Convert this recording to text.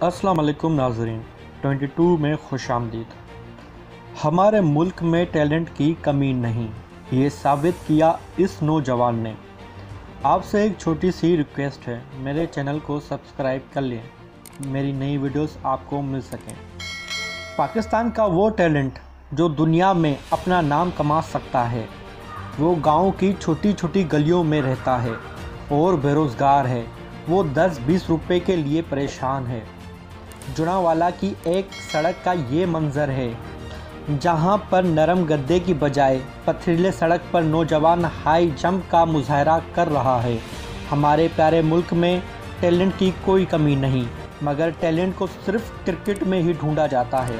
वालेकुम नाजरीन 22 में खुश आमदीद। हमारे मुल्क में टैलेंट की कमी नहीं, ये साबित किया इस नौजवान ने। आपसे एक छोटी सी रिक्वेस्ट है, मेरे चैनल को सब्सक्राइब कर लें, मेरी नई वीडियोस आपको मिल सकें। पाकिस्तान का वो टैलेंट जो दुनिया में अपना नाम कमा सकता है, वो गाँव की छोटी छोटी गलियों में रहता है और बेरोज़गार है, वो 10-20 रुपए के लिए परेशान है। जुड़ावाला की एक सड़क का ये मंज़र है, जहाँ पर नरम गद्दे की बजाय पथरीले सड़क पर नौजवान हाई जंप का मुजाहरा कर रहा है। हमारे प्यारे मुल्क में टैलेंट की कोई कमी नहीं, मगर टैलेंट को सिर्फ़ क्रिकेट में ही ढूंढा जाता है।